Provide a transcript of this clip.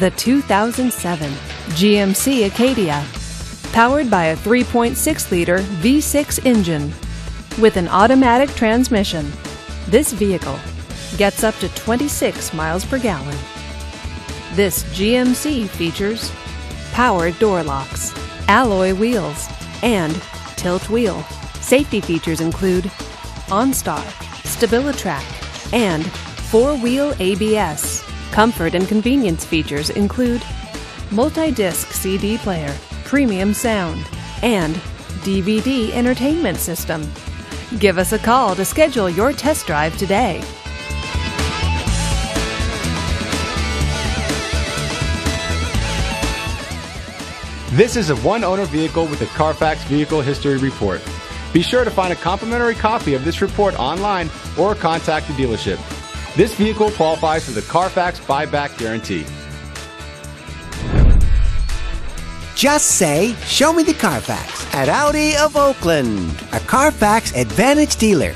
The 2007 GMC Acadia. Powered by a 3.6 liter V6 engine with an automatic transmission, this vehicle gets up to 26 miles per gallon. This GMC features power door locks, alloy wheels, and tilt wheel. Safety features include OnStar, StabiliTrak, and four-wheel ABS. Comfort and convenience features include multi-disc CD player, premium sound, and DVD entertainment system. Give us a call to schedule your test drive today. This is a one owner vehicle with a Carfax Vehicle History Report. Be sure to find a complimentary copy of this report online or contact the dealership. This vehicle qualifies for the Carfax buyback guarantee. Just say, Show me the Carfax at Audi of Oakland, a Carfax Advantage dealer.